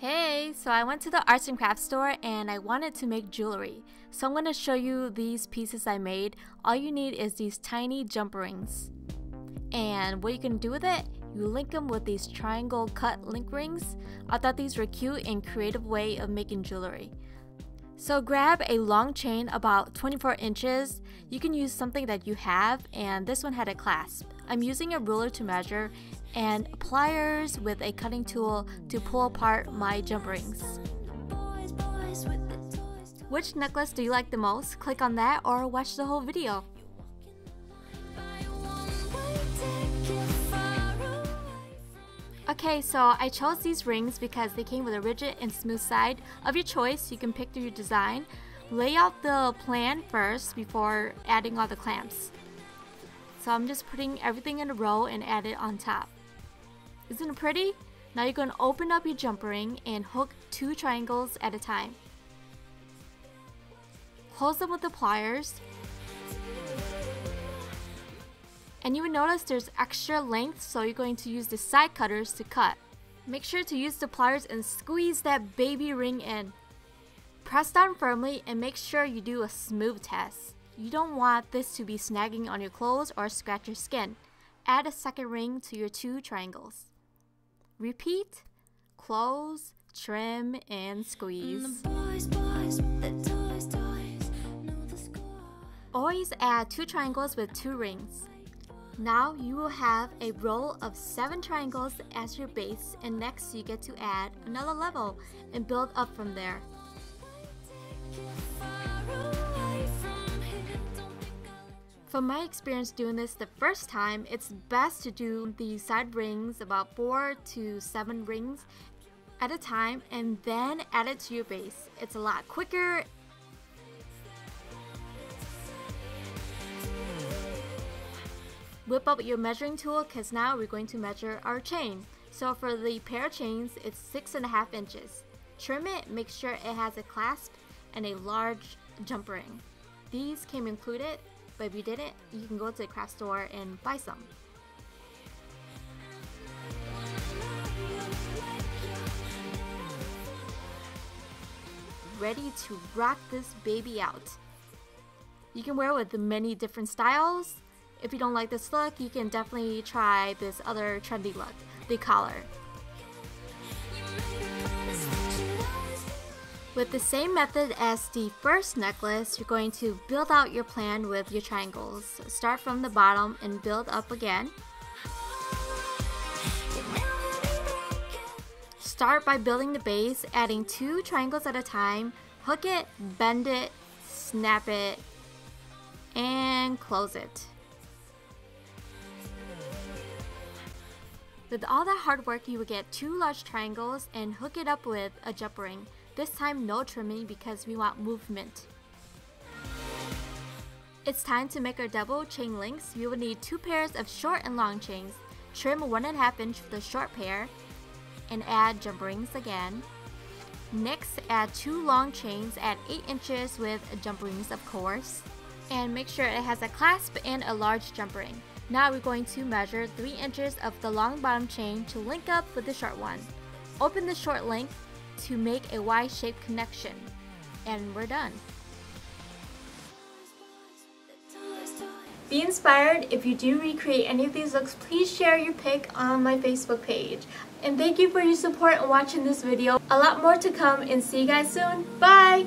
Hey, so I went to the arts and crafts store and I wanted to make jewelry. So I'm going to show you these pieces I made. All you need is these tiny jump rings. And what you can do with it, you link them with these triangle cut link rings. I thought these were a cute and creative way of making jewelry. So grab a long chain about 24 inches. You can use something that you have and this one had a clasp. I'm using a ruler to measure and pliers with a cutting tool to pull apart my jump rings. Which necklace do you like the most? Click on that or watch the whole video. Okay, so I chose these rings because they came with a rigid and smooth side of your choice. You can pick through your design. Lay out the plan first before adding all the clamps. So I'm just putting everything in a row and add it on top. Isn't it pretty? Now you're going to open up your jump ring and hook two triangles at a time. Close them with the pliers and you will notice there's extra length so you're going to use the side cutters to cut. Make sure to use the pliers and squeeze that baby ring in. Press down firmly and make sure you do a smooth test. You don't want this to be snagging on your clothes or scratch your skin. Add a second ring to your two triangles. Repeat, close, trim, and squeeze. Boys, boys, Always add two triangles with two rings. Now you will have a row of 7 triangles as your base and next you get to add another level and build up from there. From my experience doing this the first time, it's best to do the side rings about 4 to 7 rings at a time and then add it to your base. It's a lot quicker Whip up your measuring tool because now we're going to measure our chain. So for the pair of chains, it's six and a half inches. Trim it, make sure it has a clasp and a large jump ring. These came included, but if you didn't, you can go to the craft store and buy some. Ready to rock this baby out. You can wear it with many different styles, if you don't like this look, you can definitely try this other trendy look, the collar. With the same method as the first necklace, you're going to build out your plan with your triangles. Start from the bottom and build up again. Start by building the base, adding two triangles at a time, hook it, bend it, snap it, and close it. With all that hard work, you will get two large triangles and hook it up with a jump ring. This time no trimming because we want movement. It's time to make our double chain links. We will need two pairs of short and long chains. Trim 1.5 inch for the short pair and add jump rings again. Next, add two long chains at 8 inches with jump rings of course. And make sure it has a clasp and a large jump ring. Now we're going to measure 3 inches of the long bottom chain to link up with the short one. Open the short link to make a Y-shaped connection. And we're done. Be inspired. If you do recreate any of these looks, please share your pic on my Facebook page. And thank you for your support and watching this video. A lot more to come and see you guys soon. Bye!